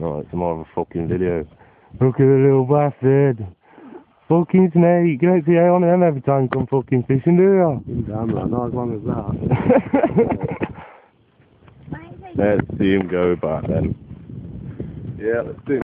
No, it's more of a fucking video. Look at the little bastard. Fucking snake. You don't see any of them every time you come fucking fishing, do you? Damn right, not as long as that. Let's see him go back then. Yeah, let's do